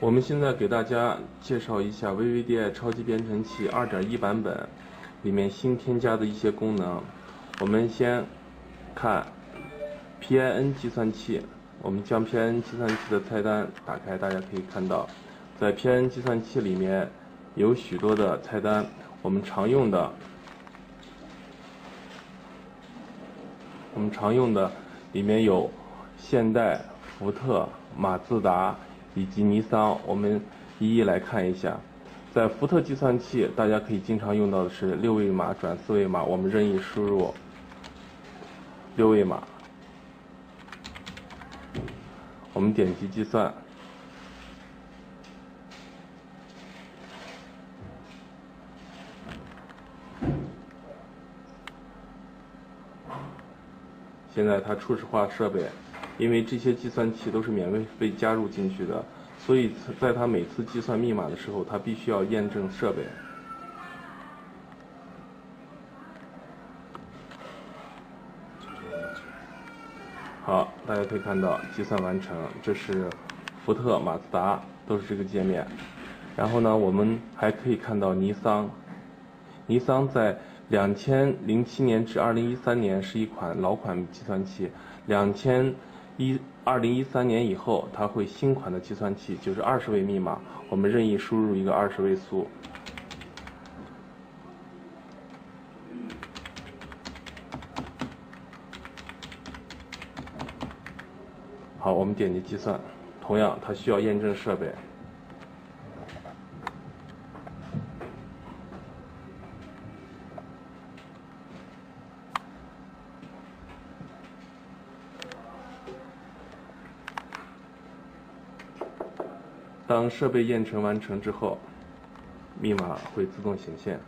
我们现在给大家介绍一下 VVDI 超级编程器2.1版本里面新添加的一些功能。我们先看 PIN 计算器，我们将 PIN 计算器的菜单打开，大家可以看到，在 PIN 计算器里面有许多的菜单，我们常用的，我们常用的里面有现代、福特、马自达。以及尼桑，我们一一来看一下。在福特计算器，大家可以经常用到的是六位码转四位码，我们任意输入六位码，我们点击计算。现在它初始化设备。因为这些计算器都是免费被加入进去的，所以在它每次计算密码的时候，它必须要验证设备。好，大家可以看到计算完成，这是福特、马自达都是这个界面。然后呢，我们还可以看到尼桑，尼桑在两千零七年至二零一三年是一款老款计算器，两千。一二零一三年以后，它会新款的计算器就是二十位密码，我们任意输入一个二十位数。好，我们点击计算，同样它需要验证设备。当设备验证完成之后，密码会自动显现。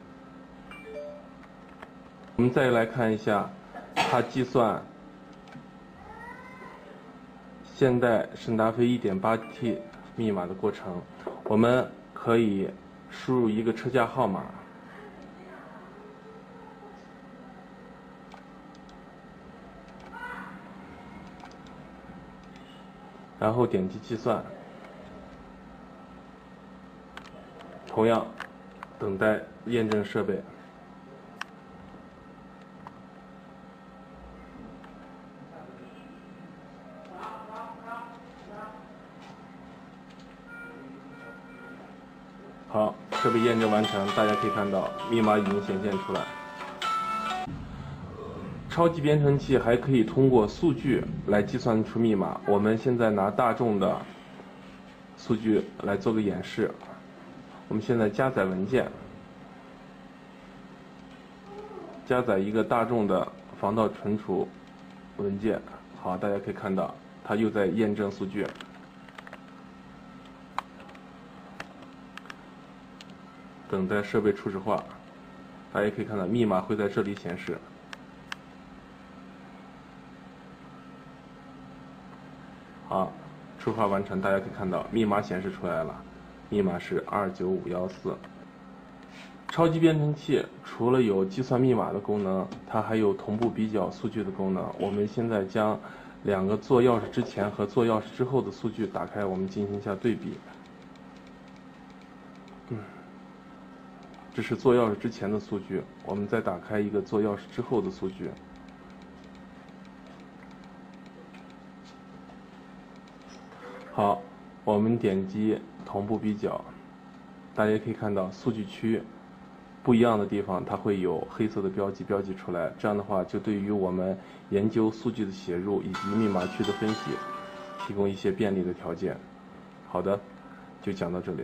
我们再来看一下它计算现代圣达菲 1.8T 密码的过程。我们可以输入一个车架号码，然后点击计算。同样，等待验证设备。好，设备验证完成，大家可以看到密码已经显现出来。超级编程器还可以通过数据来计算出密码。我们现在拿大众的数据来做个演示。我们现在加载文件，加载一个大众的防盗存储文件。好，大家可以看到，它又在验证数据，等待设备初始化。大家可以看到，密码会在这里显示。好，初始化完成，大家可以看到，密码显示出来了。密码是二九五幺四。超级编程器除了有计算密码的功能，它还有同步比较数据的功能。我们现在将两个做钥匙之前和做钥匙之后的数据打开，我们进行一下对比。嗯，这是做钥匙之前的数据，我们再打开一个做钥匙之后的数据。好。我们点击同步比较，大家可以看到数据区不一样的地方，它会有黑色的标记标记出来。这样的话，就对于我们研究数据的写入以及密码区的分析，提供一些便利的条件。好的，就讲到这里。